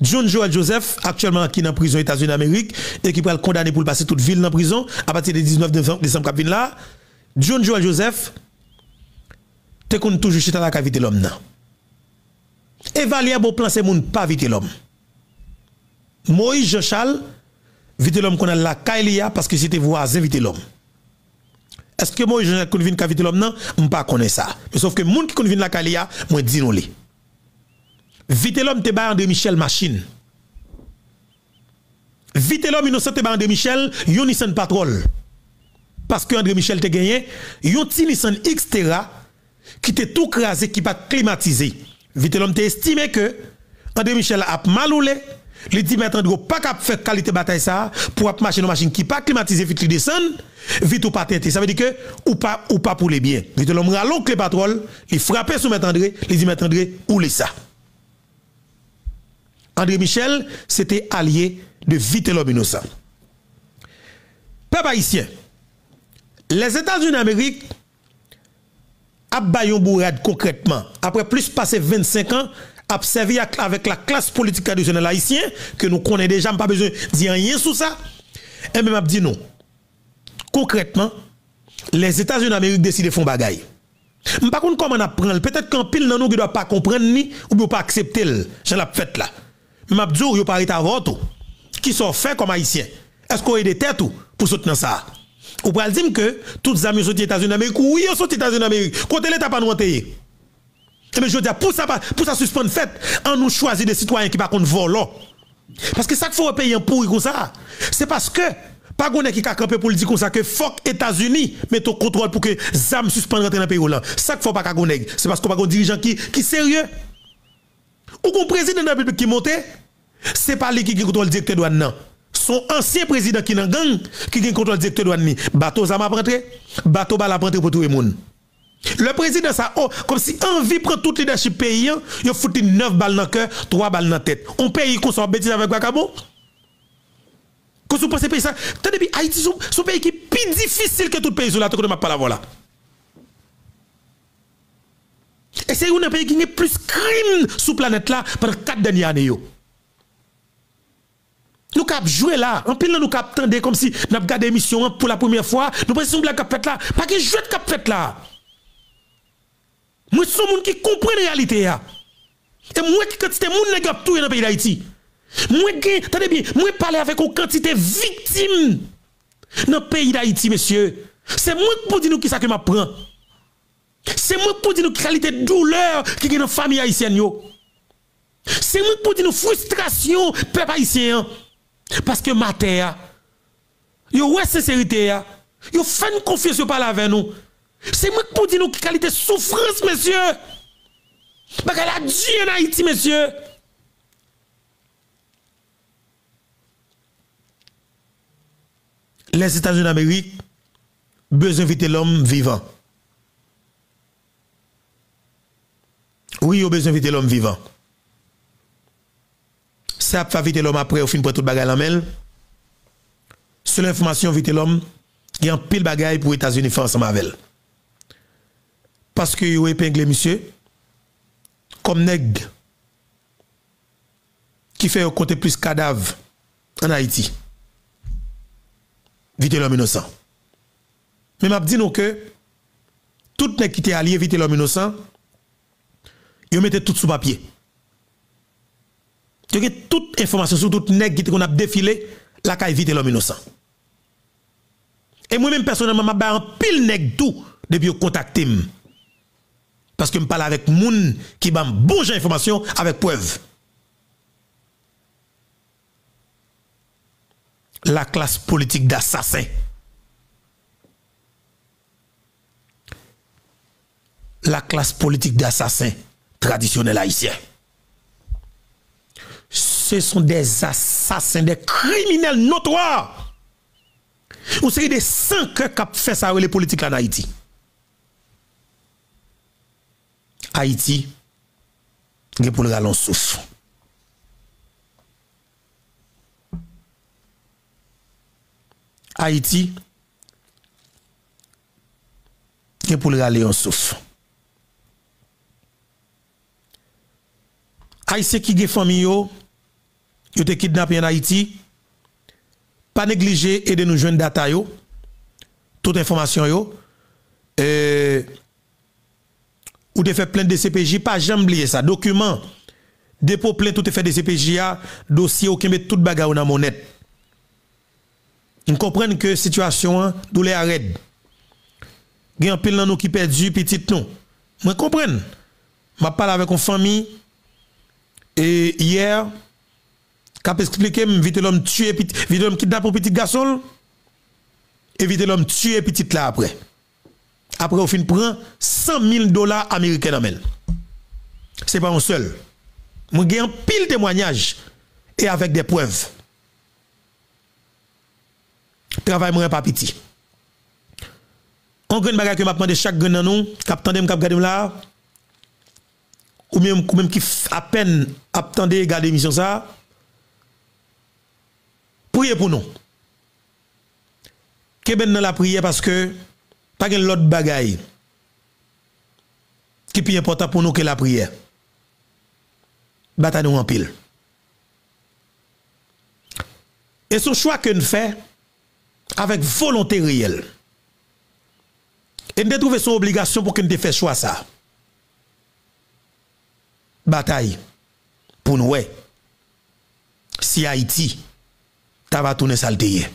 Speaker 11: John Joel Joseph, actuellement qui est en prison aux États-Unis d'Amérique et qui peut condamné pour passer toute ville dans prison à partir du 19 décembre là. John Joel Joseph, te qu'on toujours chita la cavité l'homme nan. Évaluer bon plan c'est moun pas vite l'homme. Moïse Jean-Charles, vite l'homme qu'on a la Kailia parce que c'était voisin vite l'homme. Est-ce que Moïse Jean-Charles qu'on vient vite l'homme? Nan? Je pas connaît ça. Mais sauf que moun qui qu'on vient la Kailia, moi dis li. Vite l'homme te ba André Michel machine. Vite l'homme innocent te ba André Michel, yon Nissan Patrol. Parce que André Michel te gagné, yon ti Nissan Xterra qui te tout crasé, qui pas climatisé. Vite l'homme te estimé que André Michel a mal roulé, il dit mettre André pas cap faire qualité bataille ça pour marcher dans machine qui pas climatisé vite descend, vite ou pas tenter. Ça veut dire que ou pas ou pas pour les biens. Vite l'homme ralon que patrol, il frappé sur mettre André, il dit mettre André ou les ça? André Michel, c'était allié de Vite l'homme innocent. Peuple haïtien, les États-Unis d'Amérique bourrade concrètement. Après plus passé 25 ans, a avec la classe politique traditionnelle haïtienne, que nous connaissons déjà, pas besoin de dire rien sur ça. Et même dit non. Concrètement, les États-Unis d'Amérique décident de faire bagaille. Par contre, comment on apprend Peut-être qu'un pile dans nous ne doit pas comprendre ni ou pas accepter. Je l'ai fait là. Mabdou, yo parlé avant tout. Qui sont faits comme haïtiens? Est-ce qu'on a des têtes pour soutenir ça? Ou pour dire que toutes les amis sont aux États-Unis d'Amérique, oui, ils sont aux États-Unis d'Amérique. Côté l'État pas nous. Mais je veux dire, pour ça, pour ça suspendre fait, on nous choisit des citoyens qui par contre volent. Parce que ça qu'il faut payer un pourri comme ça, c'est parce que pas qu'on qui a campé pour dire comme ça que faut États-Unis mettent au contrôle pour que ZAM suspende rentrer dans le pays là. Ça qu'il faut pas qu'on c'est parce qu'on pas un dirigeant qui qui sérieux. Ou qu'on président de la République qui monte, c'est pas lui qui contrôle le directeur douane non. Son ancien président qui nan gang qui contrôle le directeur douane. Bateau ça m'a rentré, bateau ba la rentré pour tout le monde. Le président ça oh, comme si envie prend tout leadership pays, il foutu 9 balles dans le cœur, 3 balles dans la tête. On paye qu'on soit bêtise avec Wakabo. Quand vous pensez pays ça, tenez Haïti c'est un pays qui est plus difficile que tout pays sur la terre de ma parole là. Et c'est un pays qui a plus crime sur la planète là pendant 4 dernières années. Nous avons joué là. En pile, nous avons attendu comme si nous avons regardé l'émission pour la première fois. Nous pensons que nous là. Pas que jouet cap fait là. Moi, suis un qui comprend la réalité. Et moi, qui quand c'était mon nègre tout dans le pays d'Haïti. Moi, attendez bien, moi parler avec une quantité de victimes dans le pays d'Haïti, monsieur. C'est moi qui pour dire nous qui ça que m'apprend. C'est moi qui pour dire nous qualité de douleur qui est dans famille haïtienne. C'est moi qui pour dire nous frustration, peuple haïtien. Parce que ma terre, yo ouais sincérité, yo fait une confiance parler avec nous. C'est moi qui pour dire nous qui qualité souffrance, monsieur. Parce qu'elle a Dieu en Haïti, monsieur. Les États-Unis d'Amérique, besoin d'inviter l'homme vivant. Oui, ils ont besoin d'inviter l'homme vivant. Ça va inviter l'homme après, au fin pour tout bagage en main. Seule information, inviter l'homme, il y a un pile bagaille pour les États-Unis faire ensemble avec elle. Parce que vous épinglé monsieur, comme nègre, qui fait compter plus cadavres en Haïti. Vite l'homme innocent. Mais m'a dit que tout nèg qui était allié vite l'homme innocent, ils mettaient tout sous papier. Tu avez toute information sur tout nèg qui qu'on a défilé, la caille vite l'homme innocent. Et moi-même personnellement, m'a ba un pile nèg tout depuis au contacté parce que je parle avec moun qui m'a bon genre information avec preuve. La classe politique d'assassins. La classe politique d'assassins traditionnels haïtiens. Ce sont des assassins, des criminels notoires. Vous savez des 100 cœurs qui ont fait ça les politiques en Haïti. Haïti, il pour le galon souffle. Haïti, il pour le galon souffle. Haïtien qui gen famille yo, yo te kidnappé en Haïti, pas négliger et de nous joindre data yo, toute information yo, euh, ou te fait plainte de CPJ, pas jamais oublier ça. Document, dépôt plainte, tout te fait de CPJ, dossier, ou met tout bagarre dans mon net. On comprend que situation, douleur arrête. Il y a un pile dans nous qui perdu, petit nous. Moi, comprends. Je parle avec une famille, et hier, quand expliqué, vite l'homme tué, vite l'homme kidnappé un petit garçon, et vite l'homme tué petit là après. Après, au fin, prend 100 000 dollars américains. Ce n'est pas un seul. Moi, j'ai un pile témoignage et avec des preuves. Travail, moi, pas petit. On gagne bagage que m'a demandé chaque gagne nous, cap tandem cap gade là. Ou même, ou même qui à peine attendez regarder l'émission ça. Priez pour nous. Que ben dans la prière parce que Pas gen l'autre bagaille qui est plus important pour nous que la prière. Bataille nous en pile. Et ce choix que nous faisons avec volonté réelle. Et nous trouver son obligation pour que nous fassions choix ça. Bataille pour nous. Si Haïti, ça va tourner saleté.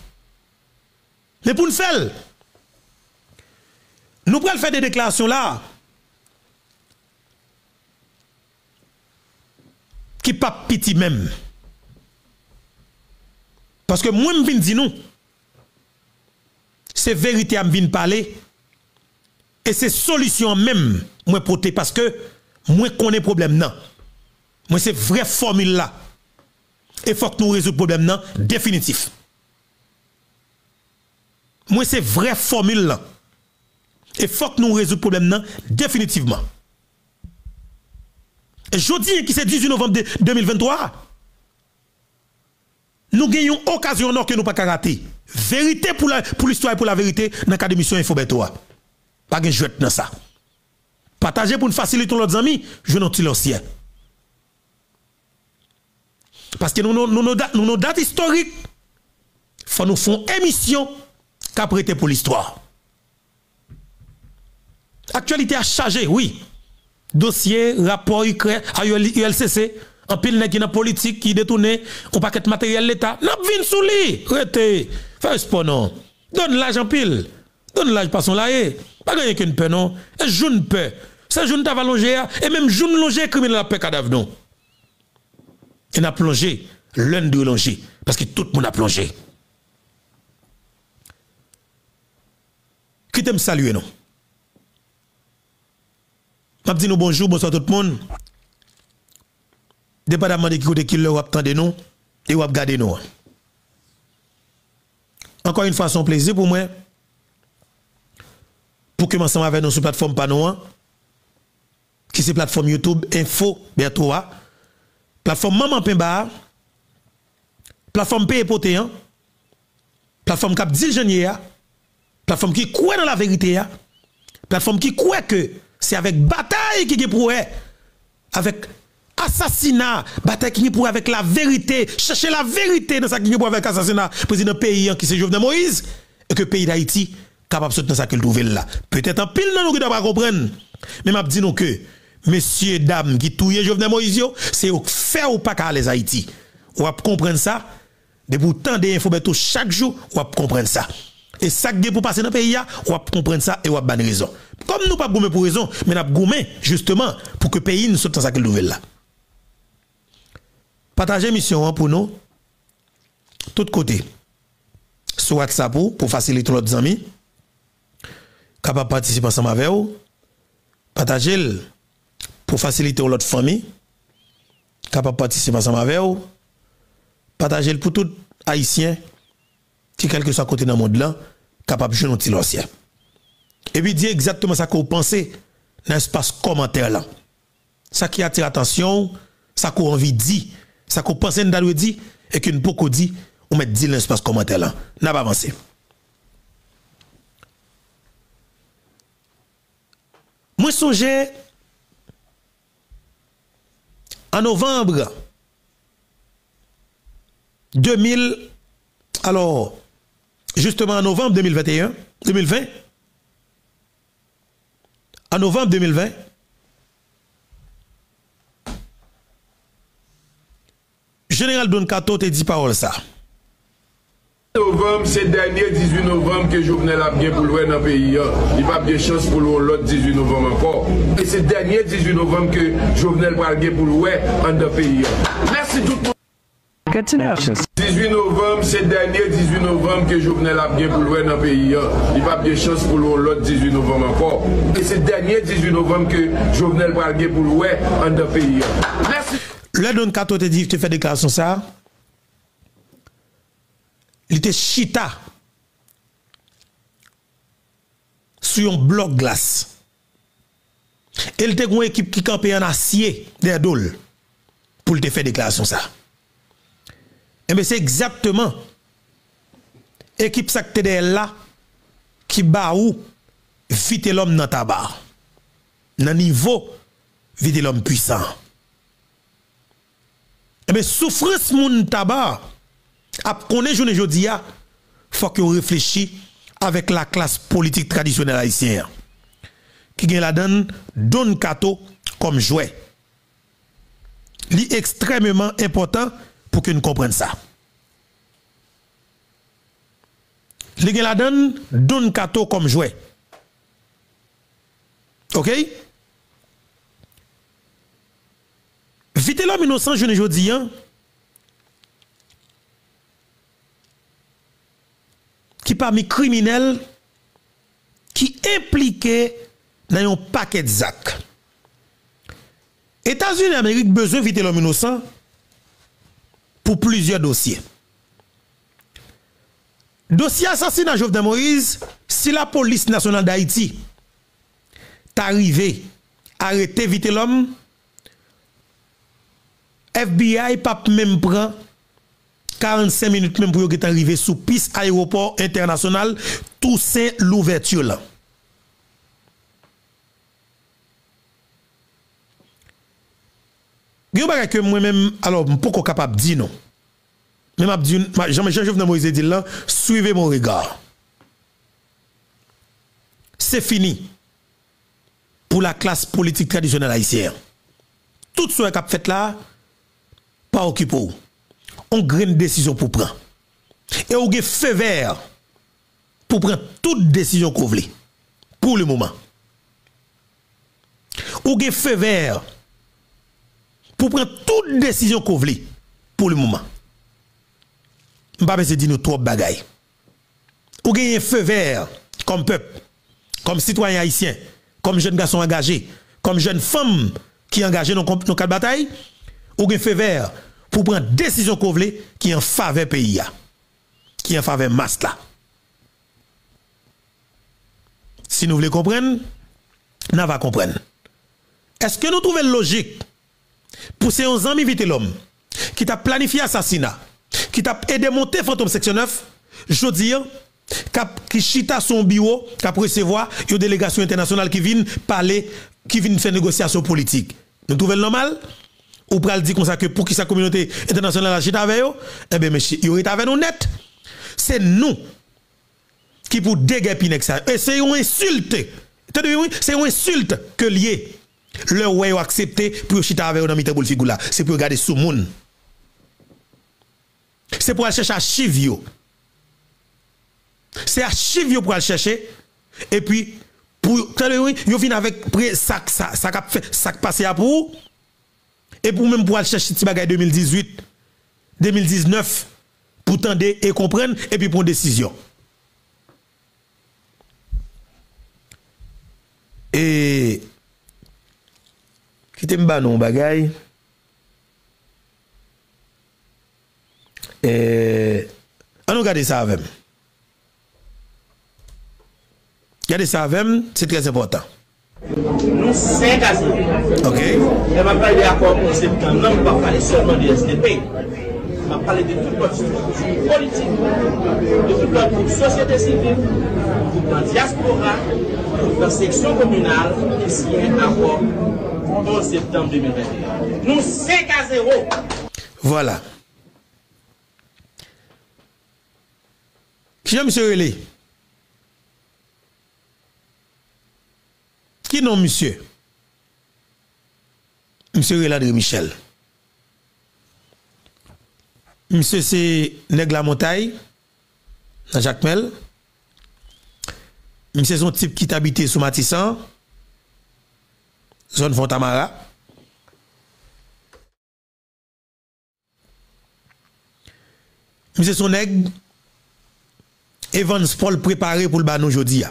Speaker 11: Mais pour nous faire, Nous pourrons faire des déclarations là. Qui pas pitié même. Parce que moi, je dis non. C'est vérité à me parler. Et c'est solution même, moi, porter. Parce que moi, connais problème, non. Moi, c'est vraie formule là. Et faut que nous résoudre problème, non, définitif. Moi, c'est vraie formule là. Et faut que nous résoudre le problème définitivement. Et jeudi, qui c'est 18 novembre 2023, nous gagnons occasion que nous pas rater. Vérité pour l'histoire et pour la vérité dans le cadre de mission Infobeto. Pas de jouet dans ça. Partagez pour nous faciliter nos amis, je n'en tire ciel. Parce que nous nous nous nos dates historiques, faut nous faire émission qu'après pour l'histoire. Actualité a chargé, oui. Dossier, rapport ULCC, En pile qui dans politique qui détourne un paquet de matériel l'état. N'a vinn sous. Rete. Fais sport non. Donne l'argent pile. Donne l'argent pas son là Pas gagner qu'une peur non. Et joune peur. Ça joune t'a longer et même joune longer criminel la paix cadavre non. Et n'a plongé l'un de longer parce que tout le monde a plongé. Qui t'aime saluer non? Je dis nous bonjour, bonsoir tout le monde. Dépendamment de qui côté qui le attendez nous et ou garder nous. Encore une fois, c'est un plaisir pour moi. Pour que ensemble avec nous sur la plateforme Panoa qui c'est plateforme YouTube Info bientôt plateforme Maman Pemba plateforme Paye Potéan plateforme Cap 10 janvier plateforme qui croit dans la vérité plateforme qui croit que c'est avec bataille qui pour avec assassinat, bataille qui pour avec la vérité, chercher la vérité dans ça qui pour avec assassinat président pays qui c'est Jovenel Moïse et que pays d'Haïti capable de soutenir ça qu'il trouve là. Peut-être en pile dans nous qui pas comprendre. Mais m'a dit nous que messieurs dames qui touye Jovenel Moïse c'est au faire ou pas qu'à les Haïti. On va comprendre ça? De tant d'infos chaque jour, on va comprendre ça. Et ça qui pour passer dans le pays, on va comprendre ça et on va bonne raison. Comme nous pas gommer pour raison, mais nous gommer justement pour que le pays soit dans cette nouvelle là. Partagez mission hein, pour nous, tout côté. Sur WhatsApp pour faciliter l'autre amis. Capable participer ensemble avec vous. Partagez pour faciliter l'autre famille. Capable participer ensemble avec vous. Partagez pour tout haïtien qui quelque que soit côté dans le monde là, capable de jouer l'ancien. Et puis dit exactement ça que vous pensez dans l'espace commentaire là. Ça qui attire l'attention, ça qu'on envie de dire, ça qu'on pense d'aller dire et qu'une beaucoup dit, on met dit dans l'espace commentaire là. N'a pas avancé. Moi songez en novembre 2000 alors justement en novembre 2021, 2020, en novembre 2020, Général Don Kato te dit parole ça.
Speaker 12: Novembre, c'est dernier 18 novembre que Jovenel a bien pour louer dans le pays. Il n'y a pas bien chance pour l'autre 18 novembre encore. Et c'est dernier 18 novembre que Jovenel va bien pour louer dans le pays. Merci tout le monde. Good to know. 18 novem, se denye 18 novem ke jounel ap gen pou lwen an peyi an. Li pa biye chans pou lwen lot 18 novem ankor. E se denye 18 novem ke jounel pral gen pou lwen an da peyi an.
Speaker 11: Le don kato te di te fe deklarasyon sa, li te chita sou yon blok glas. El te gwen ekip ki kampe yon asye de adol pou te fe deklarasyon sa. Et eh bien c'est exactement équipe ça que là qui bat ou vite l'homme dans tabac. Dans niveau vite l'homme puissant. Et eh bien souffrance moun tabac a connaît journée jodi a faut que réfléchisse avec la classe politique traditionnelle haïtienne qui gagne la donne Don Kato comme jouet. Li extrêmement important pour que nous comprenions ça. Les la donne Don Kato comme jouet. OK? Vite l'homme innocent, je ne dis hein, qui parmi criminels qui impliqué dans un paquet de actes. États-Unis Amérique besoin vite l'homme innocent pour plusieurs dossiers. Dossier assassinat Jovenel Moïse, si la police nationale d'Haïti t'arrivé arrêter vite l'homme, FBI pas même prend 45 minutes même pour arrivé sous piste aéroport international Toussaint l'ouverture. Il y a que moi-même, alors, pas capable de dire non. Mais Jean-Michel Jovenel Moïse dit là, suivez mon regard. C'est fini pour la classe politique traditionnelle haïtienne. Tout ce qui a fait là, pas occupé. On grande décision pour prendre. Et on a fait vert pour prendre toute décision qu'on veut. Pour le moment. On a fait vert pour prendre toute décision qu'on veut. Pour le moment. Je ne vais dire nous trop bagaille. Ou gagne un feu vert comme peuple, comme citoyen haïtien, comme jeune garçon engagé, comme jeune femme qui est engagée dans le bataille, ou gagne feu vert pour prendre décision qu'on veut qui est en faveur pays qui est en faveur masse là. Si nous voulons comprendre, nous va comprendre. Est-ce que nous trouvons logique ces 11 ans vite l'homme qui t'a planifié assassinat, qui t'a aidé monter Fantôme Section 9, je dire, qui chita son bureau, qui a recevoir une délégation internationale qui vient parler, qui vient faire négociation politique. Nous trouvons normal? Ou pral dire comme ça que pour qui sa communauté internationale a chita avec eux, eh bien, monsieur, il est avec nous net. C'est nous qui pour déguerpiner ça. Et c'est une insulte. C'est une insulte que lié. Le ouais accepté pour chita avec dans le figure là. C'est pour regarder sous monde. C'est pour aller chercher archive c'est archive pour aller chercher et puis pour yo vient avec ça ça ça ça passé à pour et pour même pour aller chercher petit bagage 2018 2019 pour tendre et comprendre et puis prendre décision et Kite mba nou bagay. Eh, e, anou gade sa avèm. Gade sa avèm, se trez important.
Speaker 13: Nou 5 a 0.
Speaker 11: Ok.
Speaker 13: E mba pale de akor kon septan. Nan mba pale seman de SDP. m'a parlé de toute notre structure politique, de toute notre société civile, de la diaspora, notre section communale qui signe accord 11 septembre 2021. Nous, c'est gazé.
Speaker 11: Voilà. Qui est M. Relé? Qui non, monsieur? Monsieur Reladre Michel. Monsieur, c'est Nègre la Montagne, dans Jacques Mel. C'est son type qui t'habite sous Matissan, zone Fontamara. Monsieur, son nègre, Evans Paul préparé pour le banon aujourd'hui.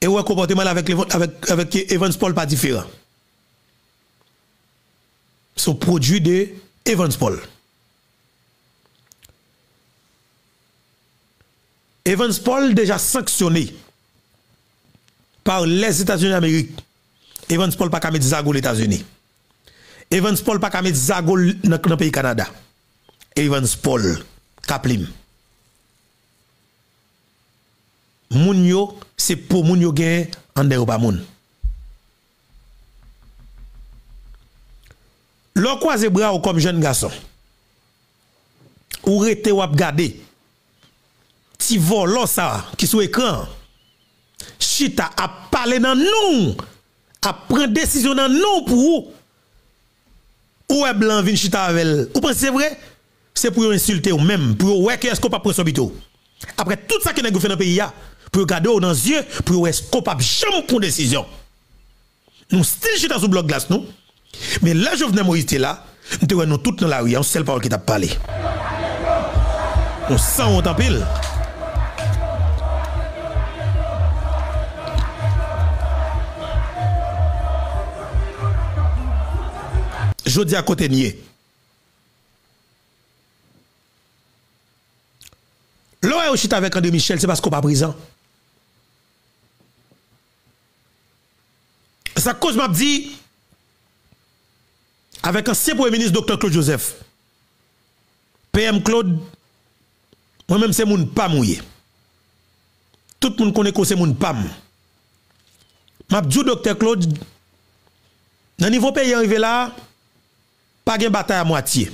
Speaker 11: Et ouais, comportement avec, avec, avec Evans Paul pas différent. C'est produit de Evans Paul. Evans Paul déjà sanctionné par les États-Unis d'Amérique. Evans Paul pas qu'à mettre Zago les États-Unis. Evans Paul pas qu'à mettre Zago dans le pays Canada. Evans Paul, Kaplim. Moun yo, c'est pour moun yo gain en dehors pas moun. L'on croise bras comme jeune garçon. Ou rete ou ap gade ti volo ça qui sous écran. Chita a parlé dans nous. A prendre décision dans nous pour ou ou est blanc vin chita avec ou pensez c'est vrai? C'est pour insulter ou même pour ouais que est-ce qu'on pas prendre son après tout ça que nous fait dans le pays pour regarder dans les yeux pour est-ce qu'on pas jamais prendre décision? Nous still chita sous bloc glace nous. Mais là Jovenel Moïse était là. Nous te nous toutes dans la rue on seul parole qui t'a parlé. On sent on pile. Je dis à côté nier. L'on est avec André Michel, c'est parce qu'on pas présent. Ça cause m'a dit avec ancien premier ministre docteur Claude Joseph. PM Claude moi-même c'est mon pas mouillé. Tout le monde connaît que c'est mon pas. M'a dit docteur Claude dans niveau pays arrivé là pas de bataille à moitié.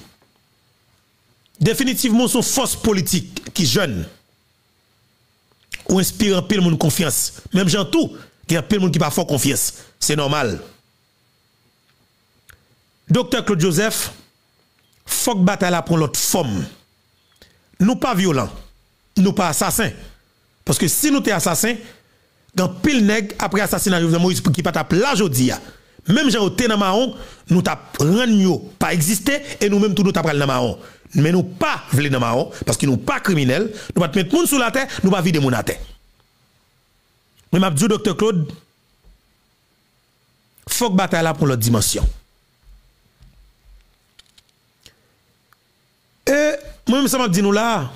Speaker 11: Définitivement son force politique qui jeune ou inspire un peu de confiance. Même gens tout Il y a plein de monde qui pas confiance. C'est normal. Docteur Claude Joseph, faut que bataille pour l'autre forme. Nous pas violents, nous pas assassins. Parce que si nous sommes assassins, dans pile nèg après assassinat de Moïse qui pas tape là jodi même Jean au dans marron, nous t'a rendu pas exister et nous même tout nous t'a dans marron. Mais nous pas vle dans marron parce que nous pas criminels, nous pas mettre monde sous la terre, nous pas vider mon terre. Mais m'a dit docteur Claude faut que bataille là pour l'autre dimension. Et moi même ça m'a dit nous là